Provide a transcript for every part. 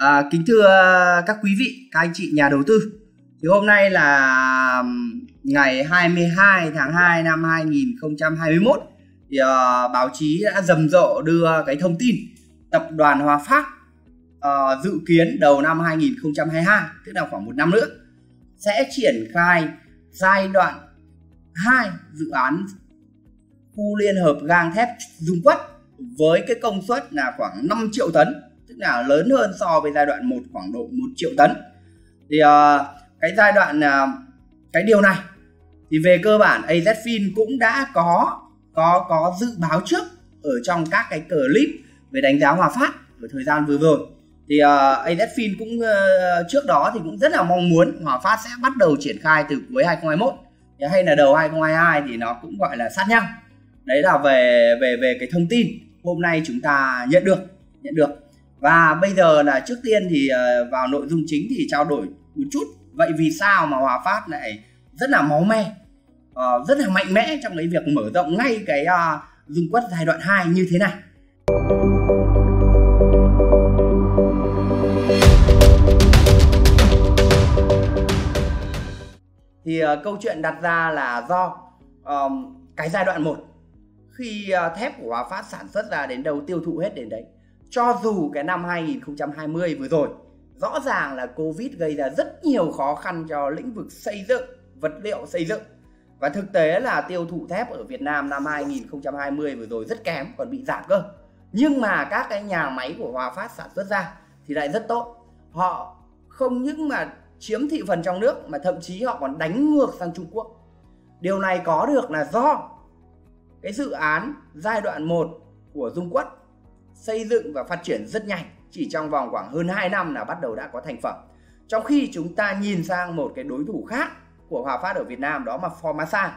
À, kính thưa à, các quý vị, các anh chị nhà đầu tư. Thì hôm nay là ngày 22 tháng 2 năm 2021 thì uh, báo chí đã rầm rộ đưa cái thông tin tập đoàn Hòa Phát uh, dự kiến đầu năm 2022 tức là khoảng một năm nữa sẽ triển khai giai đoạn 2 dự án khu liên hợp gang thép Dung Quất với cái công suất là khoảng 5 triệu tấn nào là lớn hơn so với giai đoạn 1 khoảng độ 1 triệu tấn. Thì uh, cái giai đoạn uh, cái điều này thì về cơ bản AZFIN cũng đã có có có dự báo trước ở trong các cái clip về đánh giá Hòa Phát ở thời gian vừa rồi. Thì ờ, uh, AZFIN cũng uh, trước đó thì cũng rất là mong muốn Hòa Phát sẽ bắt đầu triển khai từ cuối 2021 hay là đầu 2022 thì nó cũng gọi là sát nhau. Đấy là về về về cái thông tin hôm nay chúng ta nhận được nhận được và bây giờ là trước tiên thì ờ, vào nội dung chính thì trao đổi một chút. Vậy vì sao mà Hòa Phát lại rất là máu me ờ, rất là mạnh mẽ trong cái việc mở rộng ngay cái ờ, dung quất giai đoạn 2 như thế này? Thì uh, câu chuyện đặt ra là do um, cái giai đoạn 1 khi uh, thép của Hòa Phát sản xuất ra đến đâu tiêu thụ hết đến đấy cho dù cái năm 2020 vừa rồi rõ ràng là Covid gây ra rất nhiều khó khăn cho lĩnh vực xây dựng, vật liệu xây dựng. Và thực tế là tiêu thụ thép ở Việt Nam năm 2020 vừa rồi rất kém, còn bị giảm cơ. Nhưng mà các cái nhà máy của Hòa Phát sản xuất ra thì lại rất tốt. Họ không những mà chiếm thị phần trong nước mà thậm chí họ còn đánh ngược sang Trung Quốc. Điều này có được là do cái dự án giai đoạn 1 của Dung Quất xây dựng và phát triển rất nhanh. Chỉ trong vòng khoảng hơn 2 năm là bắt đầu đã có thành phẩm. Trong khi chúng ta nhìn sang một cái đối thủ khác của Hòa Phát ở Việt Nam đó là Formasa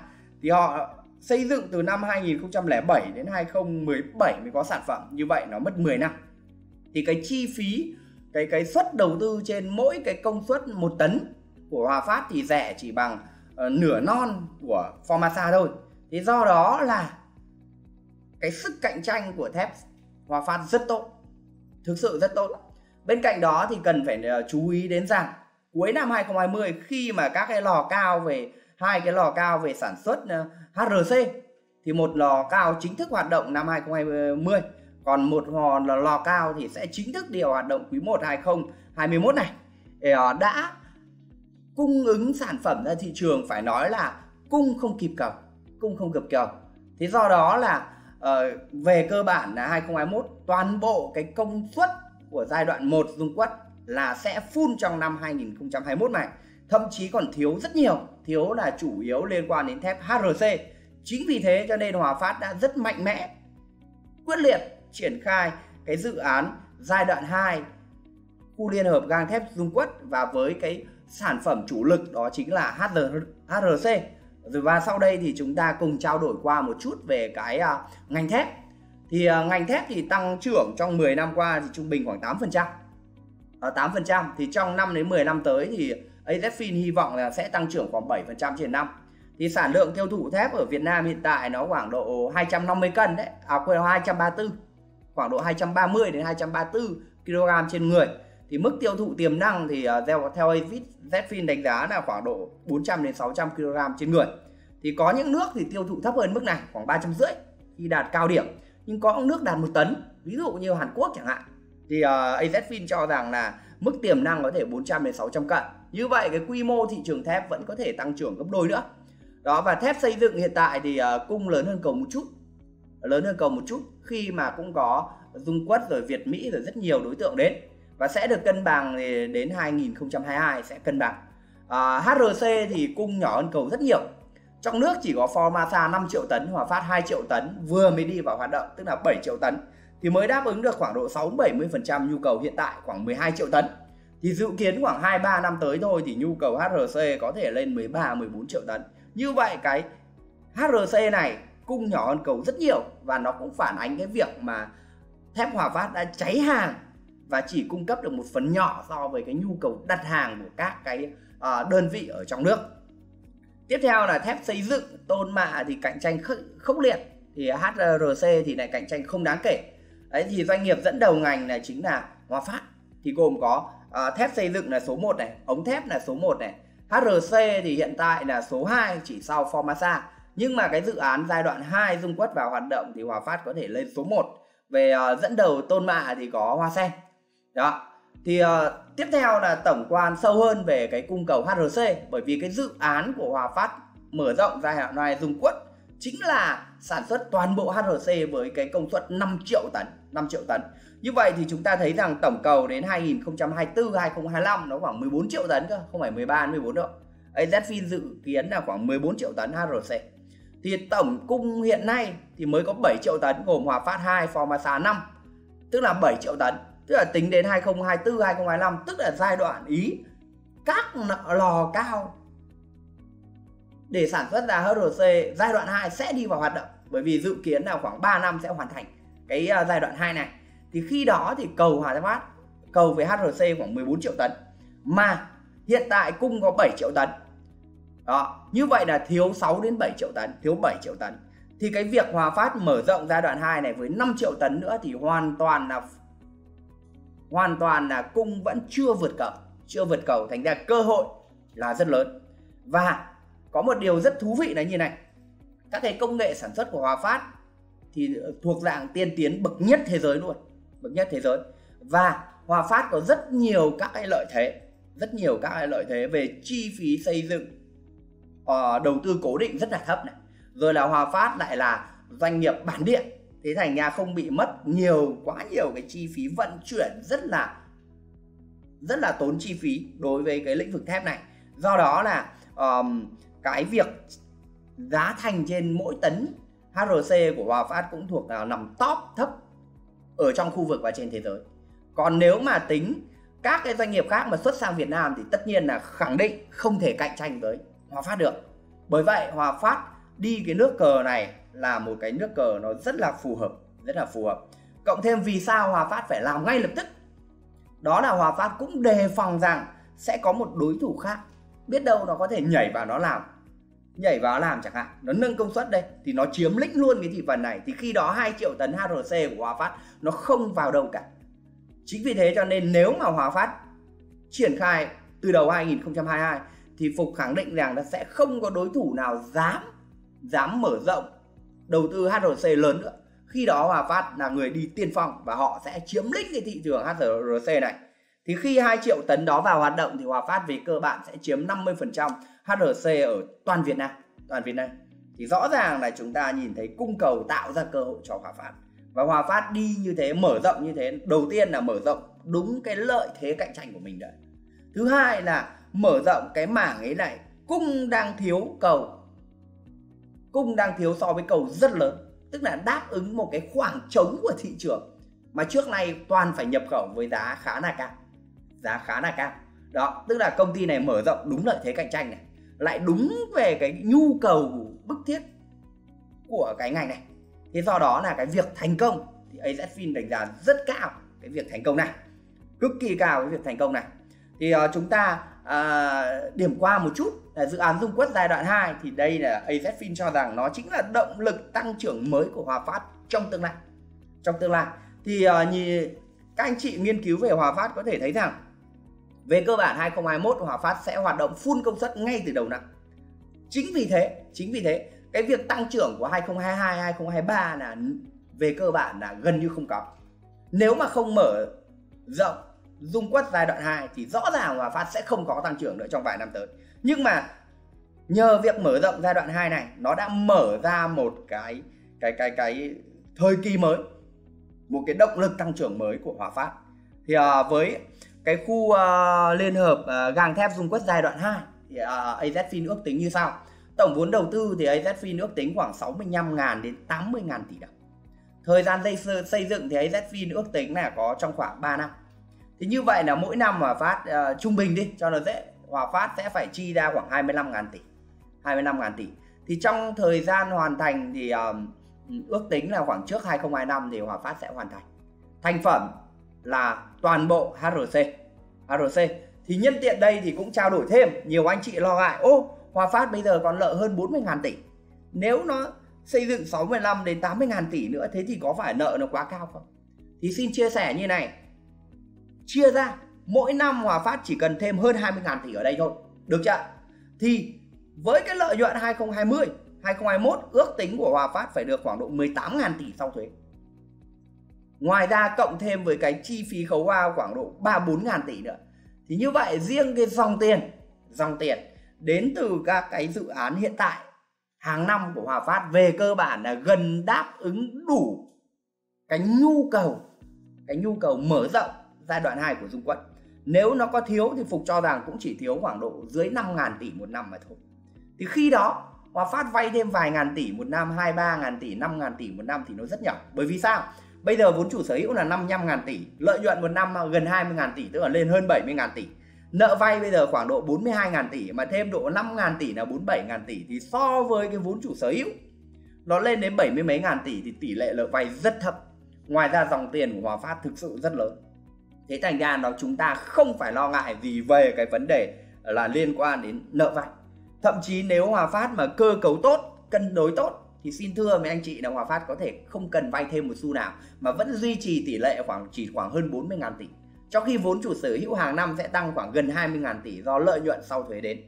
thì họ xây dựng từ năm 2007 đến 2017 mới có sản phẩm. Như vậy nó mất 10 năm. Thì cái chi phí cái cái suất đầu tư trên mỗi cái công suất một tấn của Hòa Phát thì rẻ chỉ bằng uh, nửa non của Formasa thôi. Thế do đó là cái sức cạnh tranh của thép Hòa Phát rất tốt. Thực sự rất tốt bên cạnh đó thì cần phải ờ, chú ý đến rằng cuối năm 2020 khi mà các cái lò cao về, hai cái lò cao về sản xuất ờ, HRC thì một lò cao chính thức hoạt động năm 2020 còn một lò lò cao thì sẽ chính thức điều hoạt động quý 1 2021 này. Ờ, đã cung ứng sản phẩm ra thị trường phải nói là cung không kịp cầu, cung không kịp cầu. Thế do đó là uh, về cơ bản là 2021 toàn bộ cái công suất của giai đoạn 1 dung quất là sẽ full trong năm 2021 này. Thậm chí còn thiếu rất nhiều thiếu là chủ yếu liên quan đến thép HRC chính vì thế cho nên Hòa Phát đã rất mạnh mẽ quyết liệt triển khai cái dự án giai đoạn 2 khu liên hợp gang thép dung quất và với cái sản phẩm chủ lực đó chính là HRC rồi và sau đây thì chúng ta cùng trao đổi qua một chút về cái uh, ngành thép. Thì uh, ngành thép thì tăng trưởng trong 10 năm qua thì trung bình khoảng 8% uh, 8% thì trong 5 đến 10 năm tới thì AZFIN hy vọng là sẽ tăng trưởng khoảng 7% trên năm. Thì sản lượng tiêu thụ thép ở Việt Nam hiện tại nó khoảng độ 250 cân đấy à quên 234 khoảng độ 230 đến 234 kg trên người thì mức tiêu thụ tiềm năng thì à, theo theo Avis Zfin đánh giá là khoảng độ 400 đến 600 kg trên người. Thì có những nước thì tiêu thụ thấp hơn mức này khoảng 350 khi đạt cao điểm. Nhưng có nước đạt một tấn ví dụ như Hàn Quốc chẳng hạn. Thì à, uh, AZFIN cho rằng là mức tiềm năng có thể 400 đến 600 cận. Như vậy cái quy mô thị trường thép vẫn có thể tăng trưởng gấp đôi nữa. Đó và thép xây dựng hiện tại thì uh, cung lớn hơn cầu một chút lớn hơn cầu một chút khi mà cũng có Dung Quất rồi Việt Mỹ rồi rất nhiều đối tượng đến và sẽ được cân bằng thì đến 2022 sẽ cân bằng. À, HRC thì cung nhỏ hơn cầu rất nhiều. Trong nước chỉ có Formasa 5 triệu tấn, Hòa Phát 2 triệu tấn vừa mới đi vào hoạt động tức là 7 triệu tấn thì mới đáp ứng được khoảng độ 6-70% nhu cầu hiện tại khoảng 12 triệu tấn. Thì dự kiến khoảng 2-3 năm tới thôi thì nhu cầu HRC có thể lên 13-14 triệu tấn. Như vậy cái HRC này cung nhỏ hơn cầu rất nhiều và nó cũng phản ánh cái việc mà thép Hòa Phát đã cháy hàng và chỉ cung cấp được một phần nhỏ so với cái nhu cầu đặt hàng của các cái uh, đơn vị ở trong nước tiếp theo là thép xây dựng tôn mạ thì cạnh tranh khốc liệt thì HRC thì lại cạnh tranh không đáng kể đấy thì doanh nghiệp dẫn đầu ngành là chính là Hòa Phát thì gồm có uh, thép xây dựng là số 1 này, ống thép là số 1 này, HRC thì hiện tại là số 2 chỉ sau Formasa. Nhưng mà cái dự án giai đoạn 2 dung quất vào hoạt động thì Hòa Phát có thể lên số 1. Về uh, dẫn đầu tôn mạ thì có Hoa Sen. Đó. Thì uh, tiếp theo là tổng quan sâu hơn về cái cung cầu HRC bởi vì cái dự án của Hòa Phát mở rộng ra đoạn 2 dung quất chính là sản xuất toàn bộ HRC với cái công suất 5 triệu tấn, 5 triệu tấn. Như vậy thì chúng ta thấy rằng tổng cầu đến 2024 2025 nó khoảng 14 triệu tấn cơ, không phải 13 14 đâu. AZFIN dự kiến là khoảng 14 triệu tấn HRC. Thì tổng cung hiện nay thì mới có 7 triệu tấn gồm Hòa Phát 2, Formasa 5, tức là 7 triệu tấn. Tức là tính đến 2024 2025 tức là giai đoạn ý, các lò cao. Để sản xuất ra HRC giai đoạn 2 sẽ đi vào hoạt động. Bởi vì dự kiến là khoảng 3 năm sẽ hoàn thành cái ờ, giai đoạn 2 này. Thì khi đó thì cầu Hòa Phát cầu với HRC khoảng 14 triệu tấn. Mà hiện tại cung có 7 triệu tấn. Đó, như vậy là thiếu 6 đến 7 triệu tấn, thiếu 7 triệu tấn. Thì cái việc Hòa Phát mở rộng giai đoạn 2 này với 5 triệu tấn nữa thì hoàn toàn là hoàn toàn là cung vẫn chưa vượt cầu, chưa vượt cầu thành ra cơ hội là rất lớn. Và có một điều rất thú vị là như này, các cái công nghệ sản xuất của Hòa Phát thì thuộc dạng tiên tiến bậc nhất thế giới luôn, bậc nhất thế giới. Và Hòa Phát có rất nhiều các cái lợi thế, rất nhiều các cái lợi thế về chi phí xây dựng ờ, đầu tư cố định rất là thấp này. Rồi là Hòa Phát lại là doanh nghiệp bản địa thế thành nhà không bị mất nhiều quá nhiều cái chi phí vận chuyển rất là rất là tốn chi phí đối với cái lĩnh vực thép này do đó là um, cái việc giá thành trên mỗi tấn HRC của Hòa Phát cũng thuộc uh, nằm top thấp ở trong khu vực và trên thế giới. Còn nếu mà tính các cái doanh nghiệp khác mà xuất sang Việt Nam thì tất nhiên là khẳng định không thể cạnh tranh với Hòa Phát được. Bởi vậy Hòa Phát đi cái nước cờ này là một cái nước cờ nó rất là phù hợp, rất là phù hợp. Cộng thêm vì sao Hòa Phát phải làm ngay lập tức. Đó là Hòa Phát cũng đề phòng rằng sẽ có một đối thủ khác biết đâu nó có thể nhảy vào nó làm nhảy vào làm chẳng hạn nó nâng công suất đây thì nó chiếm lĩnh luôn cái thị phần này thì khi đó 2 triệu tấn HRC của Hòa Phát nó không vào đâu cả chính vì thế cho nên nếu mà Hòa Phát triển khai từ đầu 2022 thì Phục khẳng định rằng nó sẽ không có đối thủ nào dám dám mở rộng đầu tư HRC lớn nữa khi đó Hòa Phát là người đi tiên phong và họ sẽ chiếm lĩnh cái thị trường HRC này thì khi 2 triệu tấn đó vào hoạt động thì Hòa Phát về cơ bản sẽ chiếm 50% HRC ở toàn Việt Nam, toàn Việt Nam. Thì rõ ràng là chúng ta nhìn thấy cung cầu tạo ra cơ hội cho Hòa Phát. Và Hòa Phát đi như thế, mở rộng như thế, đầu tiên là mở rộng đúng cái lợi thế cạnh tranh của mình đấy. Thứ hai là mở rộng cái mảng ấy này, cung đang thiếu cầu. Cung đang thiếu so với cầu rất lớn, tức là đáp ứng một cái khoảng trống của thị trường mà trước nay toàn phải nhập khẩu với giá khá là cao. Giá khá là cao. Đó tức là công ty này mở rộng đúng lợi thế cạnh tranh này lại đúng về cái nhu cầu bức thiết của cái ngành này. Thế do đó là cái việc thành công thì AZFIN đánh giá rất cao cái việc thành công này cực kỳ cao cái việc thành công này. Thì uh, chúng ta à, điểm qua một chút là dự án dung quất giai đoạn 2 thì đây là AZFIN cho rằng nó chính là động lực tăng trưởng mới của Hòa Phát trong tương lai trong tương lai thì à, nhìn các anh chị nghiên cứu về Hòa Phát có thể thấy rằng về cơ bản 2021 Hòa Phát sẽ hoạt động full công suất ngay từ đầu năm. Chính vì thế, chính vì thế cái việc tăng trưởng của 2022 2023 là về cơ bản là gần như không có. Nếu mà không mở rộng dung quất giai đoạn 2 thì rõ ràng Hòa Phát sẽ không có tăng trưởng nữa trong vài năm tới. Nhưng mà nhờ việc mở rộng giai đoạn 2 này nó đã mở ra một cái cái cái cái thời kỳ mới một cái động lực tăng trưởng mới của Hòa Phát. Thì uh, với cái khu uh, liên hợp uh, gang thép dung quất giai đoạn 2 thì uh, AZFIN ước tính như sau tổng vốn đầu tư thì AZFIN ước tính khoảng 65.000 đến 80.000 tỷ đồng thời gian xây, xây dựng thì AZFIN ước tính là có trong khoảng 3 năm thì như vậy là mỗi năm Hòa Phát uh, trung bình đi cho nó dễ Hòa Phát sẽ phải chi ra khoảng 25 ngàn tỷ 25 ngàn tỷ. Thì trong thời gian hoàn thành thì uh, ước tính là khoảng trước 2025 thì Hòa Phát sẽ hoàn thành. Thành phẩm là toàn bộ HRC. HRC thì nhân tiện đây thì cũng trao đổi thêm nhiều anh chị lo ngại ô Hòa Phát bây giờ còn nợ hơn 40 ngàn tỷ. Nếu nó xây dựng 65 đến 80 ngàn tỷ nữa thế thì có phải nợ nó quá cao không? Thì xin chia sẻ như này chia ra. Mỗi năm Hòa Phát chỉ cần thêm hơn 20.000 tỷ ở đây thôi. Được chưa? Thì với cái lợi nhuận 2020 2021 ước tính của Hòa Phát phải được khoảng độ 18.000 tỷ sau thuế. Ngoài ra cộng thêm với cái chi phí khấu hao khoảng độ 3-4.000 tỷ nữa. Thì như vậy riêng cái dòng tiền dòng tiền đến từ các cái dự án hiện tại, hàng năm của Hòa Phát về cơ bản là gần đáp ứng đủ cái nhu cầu, cái nhu cầu mở rộng giai đoạn 2 của Dung Quất. Nếu nó có thiếu thì Phục cho rằng cũng chỉ thiếu khoảng độ dưới 5 ngàn tỷ một năm mà thôi. Thì khi đó Hòa Phát vay thêm vài ngàn tỷ một năm, 23 ngàn tỷ, 5 ngàn tỷ một năm thì nó rất nhỏ. Bởi vì sao? Bây giờ vốn chủ sở hữu là 55 ngàn tỷ, lợi nhuận một năm gần 20 ngàn tỷ, tức là lên hơn 70 ngàn tỷ. Nợ vay bây giờ khoảng độ 42 ngàn tỷ, mà thêm độ 5 ngàn tỷ là 47 ngàn tỷ. Thì so với cái vốn chủ sở hữu, nó lên đến 70 mấy ngàn tỷ thì tỷ lệ lợi vay rất thấp. Ngoài ra dòng tiền của Hòa Phát thực sự rất lớn. Thế thành ra nó chúng ta không phải lo ngại vì về cái vấn đề là liên quan đến nợ vay. Thậm chí nếu Hòa Phát mà cơ cấu tốt, cân đối tốt thì xin thưa mấy anh chị là Hòa Phát có thể không cần vay thêm một xu nào mà vẫn duy trì tỷ lệ khoảng chỉ khoảng hơn 40 ngàn tỷ. Trong khi vốn chủ sở hữu hàng năm sẽ tăng khoảng gần 20 ngàn tỷ do lợi nhuận sau thuế đến.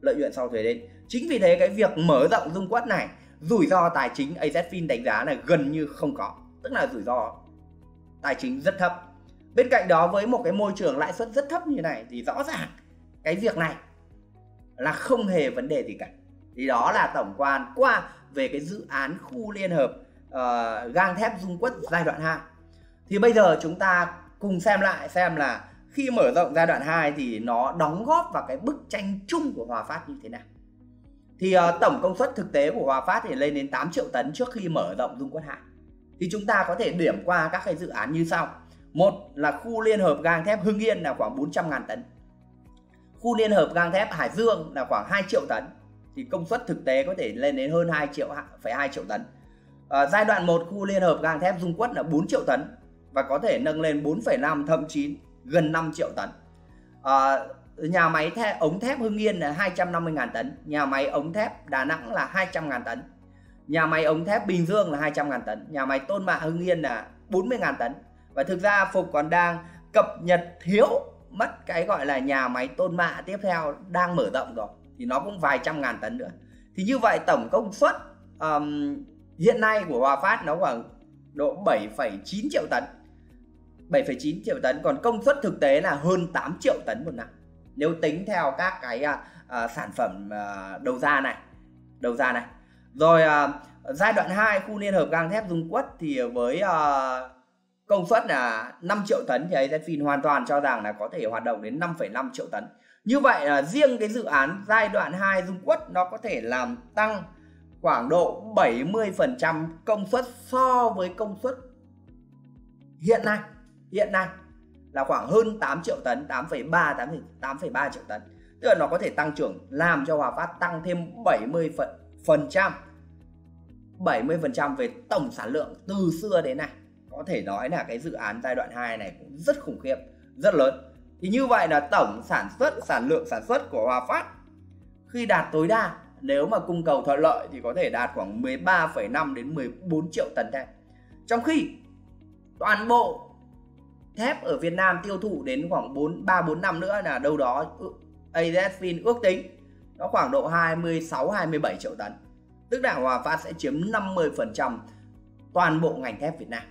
Lợi nhuận sau thuế đến. Chính vì thế cái việc mở rộng dung quất này, rủi ro tài chính AZFIN đánh giá là gần như không có. Tức là rủi ro tài chính rất thấp. Bên cạnh đó với một cái môi trường lãi suất rất thấp như này thì rõ ràng cái việc này là không hề vấn đề gì cả. Thì đó là tổng quan qua về cái dự án khu liên hợp uh, gang thép Dung Quất giai đoạn 2. Thì bây giờ chúng ta cùng xem lại xem là khi mở rộng giai đoạn 2 thì nó đóng góp vào cái bức tranh chung của Hòa Phát như thế nào. Thì uh, tổng công suất thực tế của Hòa Phát thì lên đến 8 triệu tấn trước khi mở rộng Dung Quất 2. Thì chúng ta có thể điểm qua các cái dự án như sau. Một là khu liên hợp gang thép Hưng Yên là khoảng 400 ngàn tấn. Khu liên hợp gang thép Hải Dương là khoảng 2 triệu tấn thì công suất thực tế có thể lên đến hơn 2 triệu phải 2 triệu tấn. À, giai đoạn 1 khu liên hợp gang thép Dung Quất là 4 triệu tấn và có thể nâng lên 4,5 thậm chí gần 5 triệu tấn. À, nhà máy thép, ống thép Hưng Yên là 250.000 tấn, nhà máy ống thép Đà Nẵng là 200.000 tấn, nhà máy ống thép Bình Dương là 200.000 tấn, nhà máy tôn mạ Hưng Yên là 40.000 tấn. Và thực ra Phục còn đang cập nhật thiếu mất cái gọi là nhà máy tôn mạ tiếp theo đang mở rộng rồi. Thì nó cũng vài trăm ngàn tấn nữa. Thì như vậy tổng công suất um, hiện nay của Hòa Phát nó khoảng độ 7,9 triệu tấn. 7,9 triệu tấn còn công suất thực tế là hơn 8 triệu tấn một năm. Nếu tính theo các cái uh, uh, sản phẩm uh, đầu ra này đầu ra này. Rồi uh, giai đoạn 2 khu liên hợp gang thép Dung Quất thì với uh, công suất là 5 triệu tấn thì AZFIN hoàn toàn cho rằng là có thể hoạt động đến 5,5 triệu tấn. Như vậy là riêng cái dự án giai đoạn 2 Dung Quất nó có thể làm tăng khoảng độ 70% công suất so với công suất hiện nay. Hiện nay là khoảng hơn 8 triệu tấn 8,3 8,3 triệu tấn. Tức là nó có thể tăng trưởng làm cho Hòa Phát tăng thêm 70 phần trăm 70% về tổng sản lượng từ xưa đến nay có thể nói là cái dự án giai đoạn 2 này cũng rất khủng khiếp rất lớn thì như vậy là tổng sản xuất sản lượng sản xuất của Hòa Phát khi đạt tối đa nếu mà cung cầu thuận lợi thì có thể đạt khoảng 13,5 đến 14 triệu tấn thép. Trong khi toàn bộ thép ở Việt Nam tiêu thụ đến khoảng 4 3 4 năm nữa là đâu đó AZFIN ước tính nó khoảng độ 26 27 triệu tấn. Tức là Hòa Phát sẽ chiếm 50% toàn bộ ngành thép Việt Nam.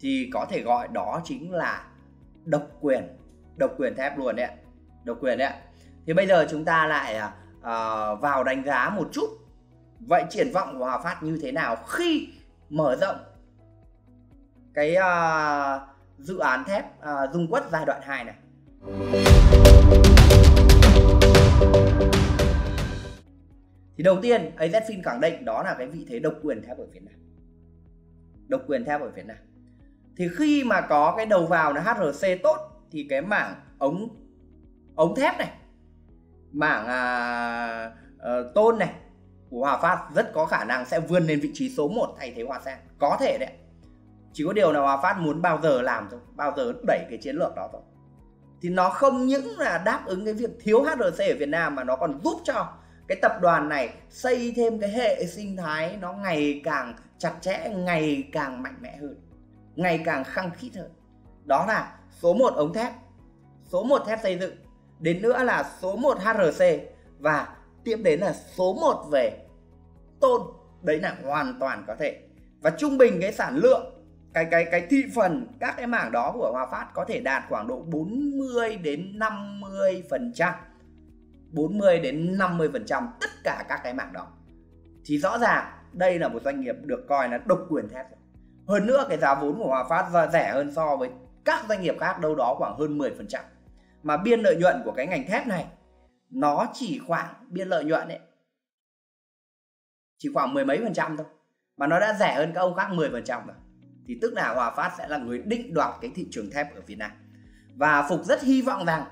Thì có thể gọi đó chính là độc quyền độc quyền thép luôn đấy độc quyền đấy thì bây giờ chúng ta lại uh, vào đánh giá một chút. Vậy triển vọng của Hòa Phát như thế nào khi mở rộng cái uh, dự án thép uh, dung quất giai đoạn 2 này? Thì đầu tiên AZFIN khẳng định đó là cái vị thế độc quyền thép ở Việt Nam. Độc quyền thép ở Việt Nam thì khi mà có cái đầu vào là HRC tốt thì cái mảng ống ống thép này mảng à, à, tôn này của Hòa Phát rất có khả năng sẽ vươn lên vị trí số 1 thay thế Hòa Sen. Có thể đấy chỉ có điều là Hòa Phát muốn bao giờ làm thôi bao giờ đẩy cái chiến lược đó thôi. Thì nó không những là đáp ứng cái việc thiếu HRC ở Việt Nam mà nó còn giúp cho cái tập đoàn này xây thêm cái hệ sinh thái nó ngày càng chặt chẽ ngày càng mạnh mẽ hơn ngày càng khăng khít hơn. Đó là số 1 ống thép, số 1 thép xây dựng, đến nữa là số 1 HRC và tiếp đến là số 1 về tôn. Đấy là hoàn toàn có thể. Và trung bình cái sản lượng, cái cái cái thị phần, các cái mảng đó của Hòa Phát có thể đạt khoảng độ 40 đến 50 phần trăm. 40 đến 50 phần trăm tất cả các cái mảng đó. Thì rõ ràng đây là một doanh nghiệp được coi là độc quyền thép rồi hơn nữa, cái giá vốn của Hòa Phát rẻ hơn so với các doanh nghiệp khác đâu đó khoảng hơn 10% mà biên lợi nhuận của cái ngành thép này, nó chỉ khoảng, biên lợi nhuận ấy, chỉ khoảng mười mấy phần trăm thôi. Mà nó đã rẻ hơn các ông khác 10 phần trăm rồi. Thì tức là Hòa Phát sẽ là người định đoạt cái thị trường thép ở Việt Nam. Và Phục rất hy vọng rằng,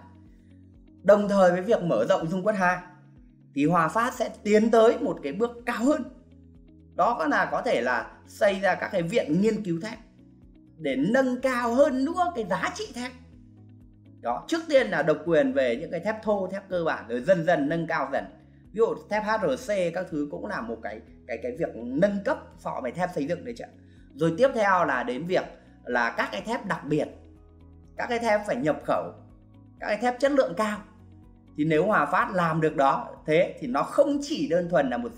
đồng thời với việc mở rộng Dung Quất 2 thì Hòa Phát sẽ tiến tới một cái bước cao hơn đó là có thể là xây ra các cái viện nghiên cứu thép để nâng cao hơn nữa cái giá trị thép. Đó, trước tiên là độc quyền về những cái thép thô, thép cơ bản, rồi dần dần nâng cao dần. Ví dụ thép HRC các thứ cũng là một cái cái cái việc nâng cấp so với thép xây dựng đấy chứ rồi tiếp theo là đến việc là các cái thép đặc biệt, các cái thép phải nhập khẩu, các cái thép chất lượng cao. Thì nếu Hòa Phát làm được đó, thế thì nó không chỉ đơn thuần là một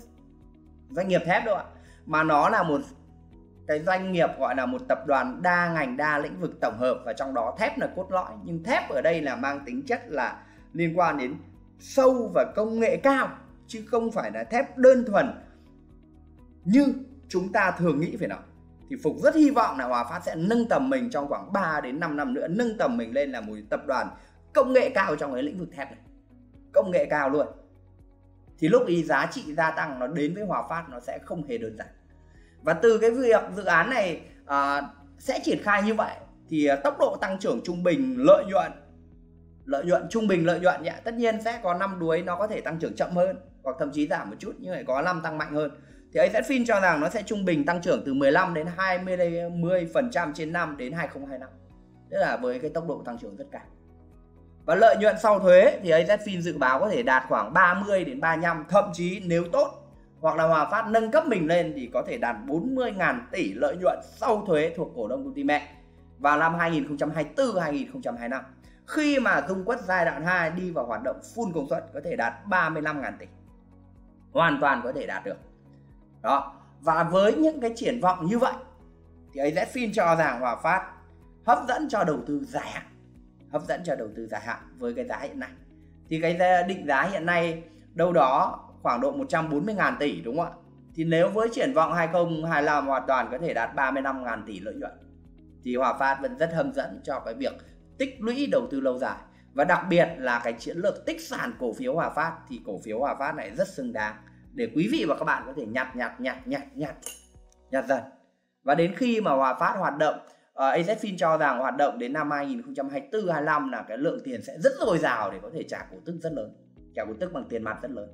doanh nghiệp thép đâu ạ. Mà nó là một cái doanh nghiệp gọi là một tập đoàn đa ngành, đa lĩnh vực tổng hợp và trong đó thép là cốt lõi. Nhưng thép ở đây là mang tính chất là liên quan đến sâu và công nghệ cao, chứ không phải là thép đơn thuần như chúng ta thường nghĩ về nó. thì Phục rất hy vọng là Hòa Phát sẽ nâng tầm mình trong khoảng 3 đến 5 năm nữa, nâng tầm mình lên là một tập đoàn công nghệ cao trong cái lĩnh vực thép này. Công nghệ cao luôn thì lúc ý giá trị gia tăng nó đến với Hòa Phát nó sẽ không hề đơn giản. Và từ cái việc dự án này à, sẽ triển khai như vậy thì à, tốc độ tăng trưởng trung bình lợi nhuận lợi nhuận trung bình lợi nhuận nhỉ tất nhiên sẽ có năm đuối nó có thể tăng trưởng chậm hơn hoặc thậm chí giảm một chút nhưng lại có năm tăng mạnh hơn. Thì AZFIN cho rằng nó sẽ trung bình tăng trưởng từ 15 đến 20 phần trăm trên năm đến 2025 tức là với cái tốc độ tăng trưởng rất cao và lợi nhuận sau thuế thì AZFIN dự báo có thể đạt khoảng 30 đến 35 thậm chí nếu tốt hoặc là Hòa Phát nâng cấp mình lên thì có thể đạt 40.000 tỷ lợi nhuận sau thuế thuộc cổ đông công ty mẹ vào năm 2024 2025 khi mà Dung Quất giai đoạn 2 đi vào hoạt động full công suất có thể đạt 35.000 tỷ. Hoàn toàn có thể đạt được. Đó. Và với những cái triển vọng như vậy thì AZFIN cho rằng Hòa Phát hấp dẫn cho đầu tư dài hạn hấp dẫn cho đầu tư dài hạn với cái giá hiện nay. Thì cái định giá hiện nay đâu đó khoảng độ 140.000 tỷ, đúng không ạ? Thì nếu với triển vọng 2025 hoàn toàn có thể đạt 35.000 tỷ lợi nhuận, thì Hòa Phát vẫn rất hấp dẫn cho cái việc tích lũy đầu tư lâu dài. Và đặc biệt là cái chiến lược tích sản cổ phiếu Hòa Phát, thì cổ phiếu Hòa Phát này rất xứng đáng để quý vị và các bạn có thể nhặt nhặt nhặt nhặt nhặt nhặt dần. Và đến khi mà Hòa Phát hoạt động Ờ, AZFIN cho rằng hoạt động đến năm 2024 25 là cái lượng tiền sẽ rất dồi dào để có thể trả cổ tức rất lớn, trả cổ tức bằng tiền mặt rất lớn.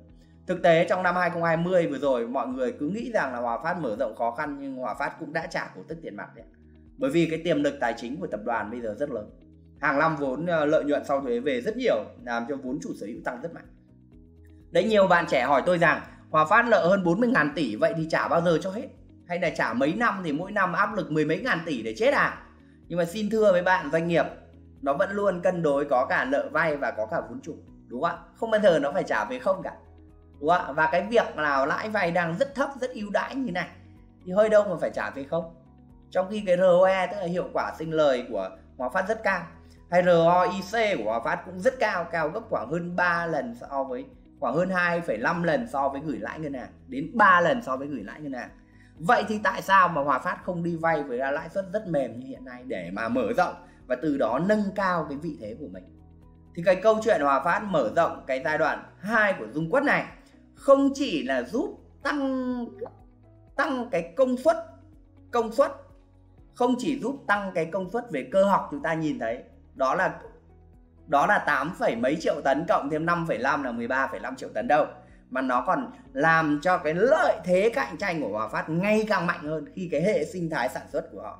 Thực tế trong năm 2020 vừa rồi, mọi người cứ nghĩ rằng là Hòa Phát mở rộng khó khăn, nhưng Hòa Phát cũng đã trả cổ tức tiền mặt đấy bởi vì cái tiềm lực tài chính của tập đoàn bây giờ rất lớn. Hàng năm vốn ờ, lợi nhuận sau thuế về rất nhiều, làm cho vốn chủ sở hữu tăng rất mạnh. Đấy, nhiều bạn trẻ hỏi tôi rằng, Hòa Phát nợ hơn 40.000 tỷ, vậy thì trả bao giờ cho hết? Hay là trả mấy năm thì mỗi năm áp lực mười mấy ngàn tỷ để chết à? Nhưng mà xin thưa với bạn doanh nghiệp nó vẫn luôn cân đối có cả nợ vay và có cả vốn chủ đúng không ạ? Không bao giờ nó phải trả về không cả đúng không ạ? Và cái việc nào lãi vay đang rất thấp rất ưu đãi như này thì hơi đâu mà phải trả về không? Trong khi cái ROE tức là hiệu quả sinh lời của Hòa Phát rất cao hay ROIC của Hòa Phát cũng rất cao cao gấp khoảng hơn 3 lần so với khoảng hơn 2,5 lần so với gửi lãi ngân hàng đến 3 lần so với gửi lãi ngân hàng vậy thì tại sao mà Hòa Phát không đi vay với lãi suất rất mềm như hiện nay để mà mở rộng và từ đó nâng cao cái vị thế của mình? Thì cái câu chuyện Hòa Phát mở rộng cái giai đoạn 2 của Dung Quất này không chỉ là giúp tăng tăng cái công suất công suất không chỉ giúp tăng cái công suất về cơ học chúng ta nhìn thấy đó là đó là 8, mấy triệu tấn cộng thêm 5,5 là 13,5 triệu tấn đâu mà nó còn làm cho cái lợi thế cạnh tranh của Hòa Phát ngày càng mạnh hơn khi cái hệ sinh thái sản xuất của họ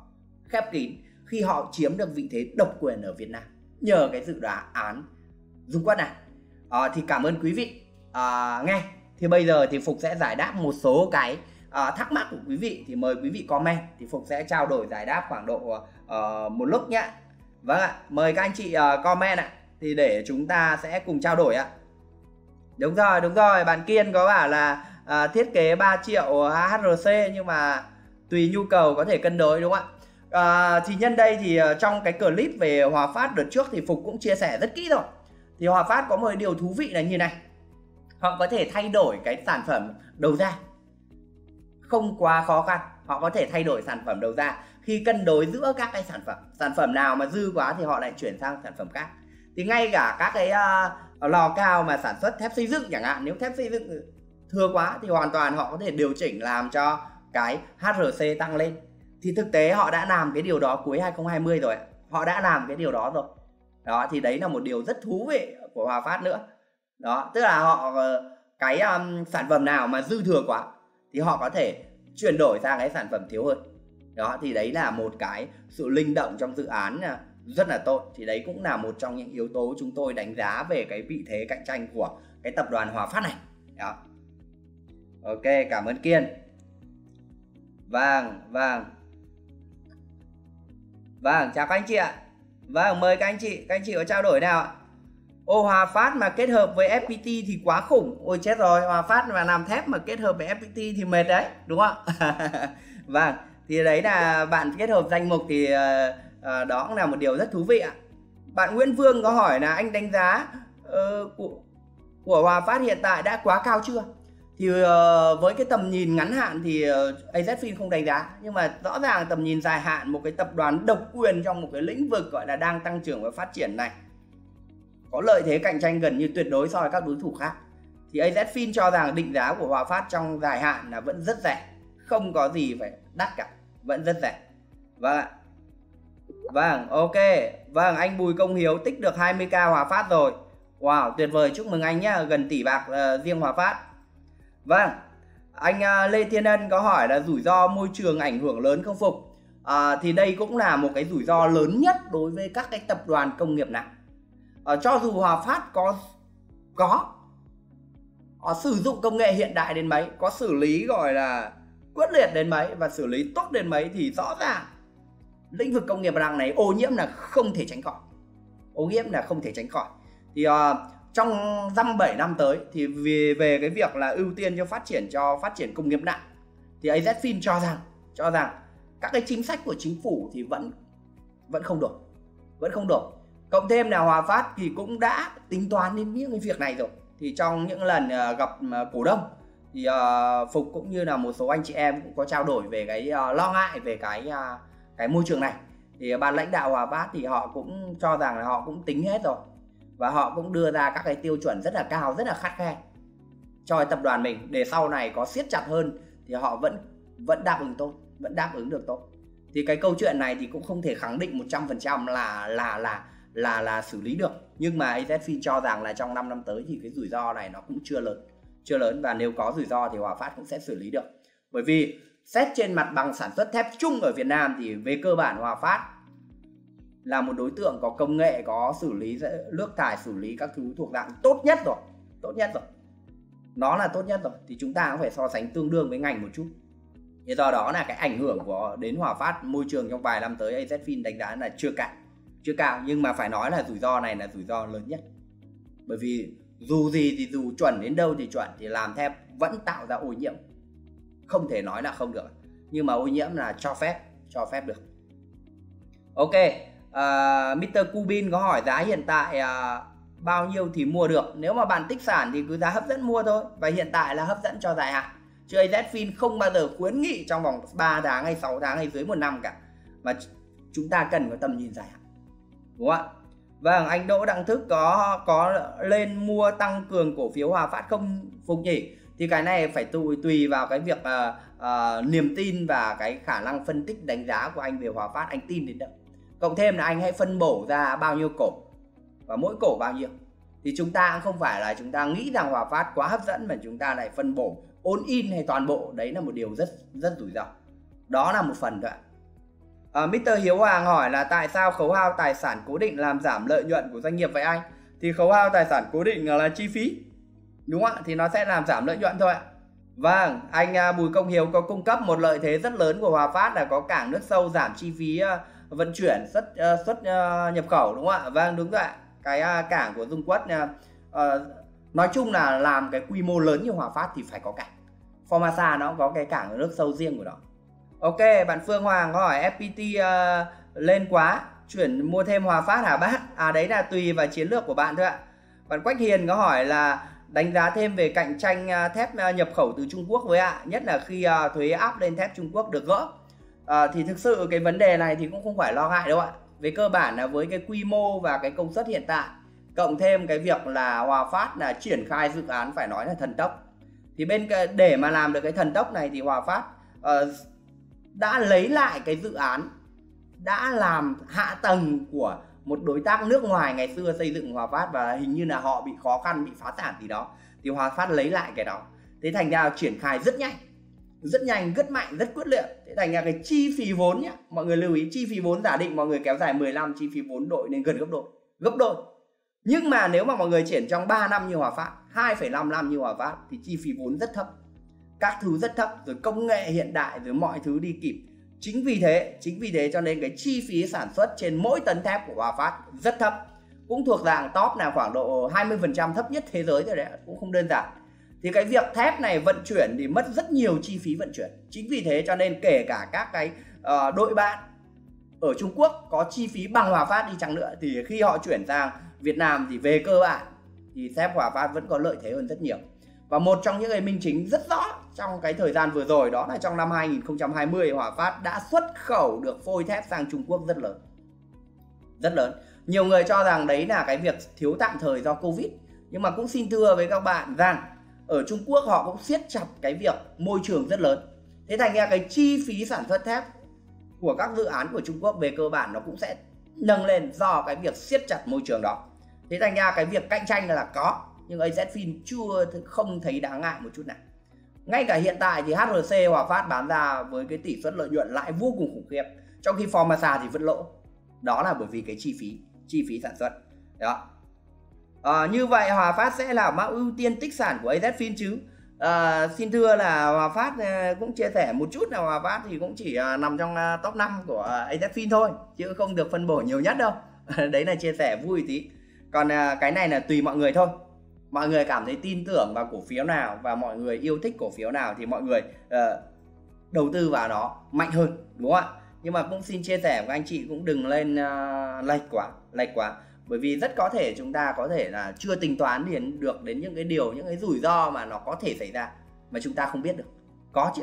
khép kín khi họ chiếm được vị thế độc quyền ở Việt Nam. Nhờ cái dự đoán án Dung Quất này. À, thì cảm ơn quý vị. À, nghe. Thì bây giờ thì Phục sẽ giải đáp một số cái à, thắc mắc của quý vị. Thì mời quý vị comment. Thì Phục sẽ trao đổi giải đáp khoảng độ uh, một lúc nhé Vâng ạ. Mời các anh chị uh, comment ạ. Thì để chúng ta sẽ cùng trao đổi ạ đúng rồi đúng rồi bạn kiên có bảo là à, thiết kế 3 triệu HRC nhưng mà tùy nhu cầu có thể cân đối đúng không ạ? À, thì nhân đây thì à, trong cái clip về Hòa Phát đợt trước thì Phục cũng chia sẻ rất kỹ rồi thì Hòa Phát có một điều thú vị là như này họ có thể thay đổi cái sản phẩm đầu ra. Không quá khó khăn họ có thể thay đổi sản phẩm đầu ra. Khi cân đối giữa các cái sản phẩm sản phẩm nào mà dư quá thì họ lại chuyển sang sản phẩm khác. Thì ngay cả các cái uh, lò cao mà sản xuất thép xây dựng chẳng hạn. Nếu thép xây dựng thừa quá thì hoàn toàn họ có thể điều chỉnh làm cho cái HRC tăng lên. Thì thực tế họ đã làm cái điều đó cuối 2020 rồi họ đã làm cái điều đó rồi. Đó thì đấy là một điều rất thú vị của Hòa Phát nữa. Đó tức là họ ờ, cái um, sản phẩm nào mà dư thừa quá thì họ có thể chuyển đổi sang cái sản phẩm thiếu hơn. Đó thì đấy là một cái sự linh động trong dự án à, rất là tốt. Thì đấy cũng là một trong những yếu tố chúng tôi đánh giá về cái vị thế cạnh tranh của cái tập đoàn Hòa Phát này. Đó. Ok cảm ơn Kiên. Vâng vâng. Vâng chào các anh chị ạ. Vâng mời các anh chị các anh chị có trao đổi nào ạ? Ô Hòa Phát mà kết hợp với FPT thì quá khủng. Ôi chết rồi Hòa Phát mà làm thép mà kết hợp với FPT thì mệt đấy đúng không vâng thì đấy là bạn kết hợp danh mục thì uh, à, đó cũng là một điều rất thú vị ạ. Bạn Nguyễn Vương có hỏi là anh đánh giá uh, của của Hòa Phát hiện tại đã quá cao chưa? Thì uh, với cái tầm nhìn ngắn hạn thì uh, AZFIN không đánh giá. Nhưng mà rõ ràng tầm nhìn dài hạn một cái tập đoàn độc quyền trong một cái lĩnh vực gọi là đang tăng trưởng và phát triển này có lợi thế cạnh tranh gần như tuyệt đối so với các đối thủ khác. Thì AZFIN cho rằng định giá của Hòa Phát trong dài hạn là vẫn rất rẻ không có gì phải đắt cả vẫn rất rẻ. Vâng ạ vâng ok. Vâng anh Bùi Công Hiếu tích được 20k Hòa Phát rồi. Wow tuyệt vời. Chúc mừng anh nhé gần tỷ bạc uh, riêng Hòa Phát. Vâng anh uh, Lê Thiên Ân có hỏi là rủi ro môi trường ảnh hưởng lớn không phục? À, thì đây cũng là một cái rủi ro lớn nhất đối với các cái tập đoàn công nghiệp nặng à, cho dù Hòa Phát có có họ sử dụng công nghệ hiện đại đến mấy có xử lý gọi là quyết liệt đến mấy và xử lý tốt đến mấy thì rõ ràng lĩnh vực công nghiệp nặng này ô nhiễm là không thể tránh khỏi. Ô nhiễm là không thể tránh khỏi. Thì uh, trong dăm 7 năm tới thì về về cái việc là ưu tiên cho phát triển cho phát triển công nghiệp nặng thì AZFIN cho rằng cho rằng các cái chính sách của chính phủ thì vẫn vẫn không đủ, vẫn không đủ. cộng thêm là Hòa Phát thì cũng đã tính toán đến những cái việc này rồi. Thì trong những lần uh, gặp uh, cổ đông thì uh, Phục cũng như là một số anh chị em cũng có trao đổi về cái uh, lo ngại về cái uh, cái môi trường này. Thì ban lãnh đạo Hòa Phát thì họ cũng cho rằng là họ cũng tính hết rồi. Và họ cũng đưa ra các cái tiêu chuẩn rất là cao, rất là khắt khe cho tập đoàn mình. Để sau này có siết chặt hơn thì họ vẫn vẫn đáp ứng tốt, vẫn đáp ứng được tốt. Thì cái câu chuyện này thì cũng không thể khẳng định 100% là là là là là xử lý được. Nhưng mà AZFIN cho rằng là trong 5 năm tới thì cái rủi ro này nó cũng chưa lớn chưa lớn. Và nếu có rủi ro thì Hòa Phát cũng sẽ xử lý được. Bởi vì xét trên mặt bằng sản xuất thép chung ở Việt Nam thì về cơ bản Hòa Phát. Là một đối tượng có công nghệ, có xử lý, nước thải xử lý các thứ thuộc dạng tốt nhất rồi, tốt nhất rồi. Nó là tốt nhất rồi, thì chúng ta cũng phải so sánh tương đương với ngành một chút. Thì do đó là cái ảnh hưởng của đến Hòa Phát, môi trường trong vài năm tới AZFIN đánh giá là chưa cao chưa cao. Nhưng mà phải nói là rủi ro này là rủi ro lớn nhất. Bởi vì dù gì thì dù chuẩn đến đâu thì chuẩn, thì làm thép vẫn tạo ra ô nhiễm không thể nói là không được. Nhưng mà ô nhiễm là cho phép cho phép được. Ok à, uh, Mr. Kubin có hỏi giá hiện tại uh, bao nhiêu thì mua được? Nếu mà bạn tích sản thì cứ giá hấp dẫn mua thôi. Và hiện tại là hấp dẫn cho dài hạn. Chứ AZFIN không bao giờ khuyến nghị trong vòng 3 tháng hay 6 tháng hay dưới một năm cả. Mà chúng ta cần có tầm nhìn dài hạn. Đúng không ạ? Vâng anh Đỗ Đặng Thức có có lên mua tăng cường cổ phiếu Hòa Phát không phục nhỉ? Thì cái này phải tùy tùy vào cái việc uh, uh, niềm tin và cái khả năng phân tích đánh giá của anh về Hòa Phát. Anh tin đến đâu? Cộng thêm là anh hãy phân bổ ra bao nhiêu cổ và mỗi cổ bao nhiêu. Thì chúng ta không phải là chúng ta nghĩ rằng Hòa Phát quá hấp dẫn mà chúng ta lại phân bổ ôn in hay toàn bộ. Đấy là một điều rất rất rủi ro. Đó là một phần thôi ạ. Ờ, à, Mr. Hiếu Hoàng hỏi là tại sao khấu hao tài sản cố định làm giảm lợi nhuận của doanh nghiệp vậy anh? Thì khấu hao tài sản cố định là chi phí đúng không ạ thì nó sẽ làm giảm lợi nhuận thôi ạ. Vâng, anh à, Bùi Công Hiếu có cung cấp một lợi thế rất lớn của Hòa Phát là có cảng nước sâu giảm chi phí à, vận chuyển xuất à, xuất nhập khẩu đúng không ạ? Vâng đúng rồi ạ. Cái cảng của Dung Quất ờ, nói chung là làm cái quy mô lớn như Hòa Phát thì phải có cảng. Formosa nó có cái cảng nước sâu riêng của nó. Ok bạn Phương Hoàng hỏi FPT lên quá chuyển mua thêm Hòa Phát hả bác? À đấy là tùy vào chiến lược của bạn thôi ạ. Bạn Quách Hiền có hỏi là đánh giá thêm về cạnh tranh à, thép à, nhập khẩu từ Trung Quốc với ạ nhất là khi à, thuế áp lên thép Trung Quốc được gỡ. À, thì thực sự cái vấn đề này thì cũng không phải lo ngại đâu ạ. Về cơ bản là với cái quy mô và cái công suất hiện tại cộng thêm cái việc là Hòa Phát là triển khai dự án phải nói là thần tốc. Thì bên để mà làm được cái thần tốc này thì Hòa Phát uh, đã lấy lại cái dự án đã làm hạ tầng của một đối tác nước ngoài ngày xưa xây dựng Hòa Phát và hình như là họ bị khó khăn bị phá sản gì đó. Thì Hòa Phát lấy lại cái đó. Thế thành ra triển khai rất nhanh. Rất nhanh rất mạnh rất quyết liệt. Thế thành ra cái chi phí vốn nhá mọi người lưu ý chi phí vốn giả định mọi người kéo dài 15 chi phí vốn đội lên gần gấp đôi. Gấp đôi. Nhưng mà nếu mà mọi người triển trong 3 năm như Hòa Phát 2,5 năm như Hòa Phát thì chi phí vốn rất thấp. Các thứ rất thấp rồi công nghệ hiện đại rồi mọi thứ đi kịp chính vì thế chính vì thế cho nên cái chi phí sản xuất trên mỗi tấn thép của Hòa Phát rất thấp. Cũng thuộc dạng top là khoảng độ 20% thấp nhất thế giới rồi đấy cũng không đơn giản. Thì cái việc thép này vận chuyển thì mất rất nhiều chi phí vận chuyển. Chính vì thế cho nên kể cả các cái uh, đội bạn ở Trung Quốc có chi phí bằng Hòa Phát đi chăng nữa thì khi họ chuyển sang Việt Nam thì về cơ bản thì thép Hòa Phát vẫn có lợi thế hơn rất nhiều và một trong những cái minh chứng rất rõ trong cái thời gian vừa rồi đó là trong năm 2020 Hòa Phát đã xuất khẩu được phôi thép sang Trung Quốc rất lớn. Rất lớn. Nhiều người cho rằng đấy là cái việc thiếu tạm thời do Covid. Nhưng mà cũng xin thưa với các bạn rằng ở Trung Quốc họ cũng siết chặt cái việc môi trường rất lớn. Thế thành ra cái chi phí sản xuất thép của các dự án của Trung Quốc về cơ bản nó cũng sẽ nâng lên do cái việc siết chặt môi trường đó. Thế thành ra cái việc cạnh tranh là có nhưng AZFIN chưa không thấy đáng ngại một chút nào. Ngay cả hiện tại thì HRC Hòa Phát bán ra với cái tỷ suất lợi nhuận lại vô cùng khủng khiếp. Trong khi formosa thì vẫn lỗ. Đó là bởi vì cái chi phí chi phí sản xuất. Đó. À, như vậy Hòa Phát sẽ là mã ưu tiên tích sản của AZFIN chứ? À, xin thưa là Hòa Phát ờ, cũng chia sẻ một chút là Hòa Phát thì cũng chỉ nằm trong top 5 của AZFIN thôi chứ không được phân bổ nhiều nhất đâu. Đấy là chia sẻ vui tí. Còn cái này là tùy mọi người thôi mọi người cảm thấy tin tưởng vào cổ phiếu nào và mọi người yêu thích cổ phiếu nào thì mọi người uh, đầu tư vào nó mạnh hơn đúng không ạ? Nhưng mà cũng xin chia sẻ với anh chị cũng đừng lên uh, lệch quá lệch quá. Bởi vì rất có thể chúng ta có thể là chưa tính toán đến được đến những cái điều những cái rủi ro mà nó có thể xảy ra mà chúng ta không biết được. Có chứ.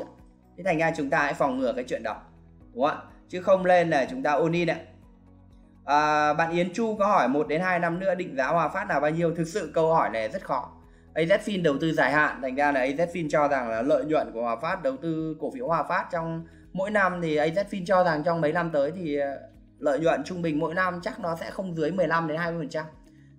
Thế thành ra chúng ta hãy phòng ngừa cái chuyện đó đúng không ạ? Chứ không lên là chúng ta ôn đi này à, bạn Yến Chu có hỏi 1 đến 2 năm nữa định giá Hòa Phát là bao nhiêu? Thực sự câu hỏi này rất khó. AZFIN đầu tư dài hạn thành ra là AZFIN cho rằng là lợi nhuận của Hòa Phát đầu tư cổ phiếu Hòa Phát trong mỗi năm thì AZFIN cho rằng trong mấy năm tới thì ờ, lợi nhuận trung bình mỗi năm chắc nó sẽ không dưới 15 đến 20 phần trăm.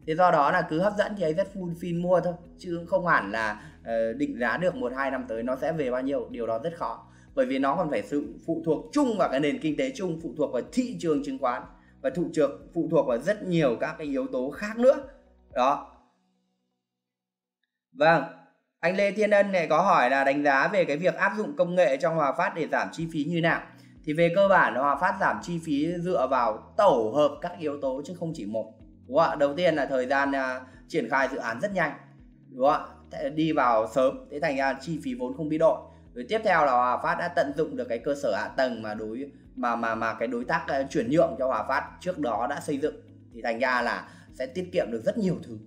Thế do đó là cứ hấp dẫn thì AZFIN mua thôi chứ không hẳn là uh, định giá được một hai năm tới nó sẽ về bao nhiêu. Điều đó rất khó bởi vì nó còn phải sự phụ thuộc chung vào cái nền kinh tế chung phụ thuộc vào thị trường chứng khoán và thụ trược phụ thuộc vào rất nhiều các cái yếu tố khác nữa. Đó. Vâng anh Lê Thiên Ân này có hỏi là đánh giá về cái việc áp dụng công nghệ trong Hòa Phát để giảm chi phí như nào? Thì về cơ bản Hòa Phát giảm chi phí dựa vào tổ hợp các yếu tố chứ không chỉ một. Đúng không ạ? Đầu tiên là thời gian uh, triển khai dự án rất nhanh. Đúng không ạ? Đi vào sớm thế thành ra chi phí vốn không bị đội. Rồi tiếp theo là Hòa Phát đã tận dụng được cái cơ sở hạ tầng mà đối mà mà mà cái đối tác ờ, chuyển nhượng cho Hòa Phát trước đó đã xây dựng thì thành ra là sẽ tiết kiệm được rất nhiều thứ.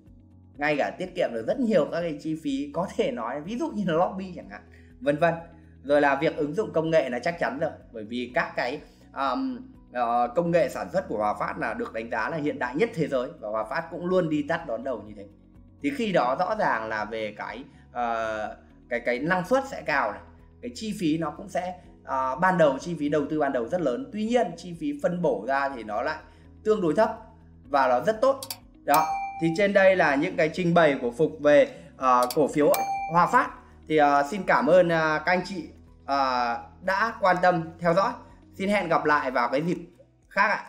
Ngay cả tiết kiệm được rất nhiều các cái chi phí có thể nói ví dụ như là lobby chẳng hạn vân vân. Rồi là việc ứng dụng công nghệ là chắc chắn rồi bởi vì các cái um, uh, công nghệ sản xuất của Hòa Phát là được đánh giá là hiện đại nhất thế giới và Hòa Phát cũng luôn đi tắt đón đầu như thế. Thì khi đó rõ ràng là về cái uh, cái cái năng suất sẽ cao này cái chi phí nó cũng sẽ à, ban đầu chi phí đầu tư ban đầu rất lớn. Tuy nhiên chi phí phân bổ ra thì nó lại tương đối thấp và nó rất tốt. Đó thì trên đây là những cái trình bày của phục về uh, cổ phiếu Hòa Phát. Thì uh, xin cảm ơn uh, các anh chị uh, đã quan tâm theo dõi. Xin hẹn gặp lại vào cái dịp khác ạ.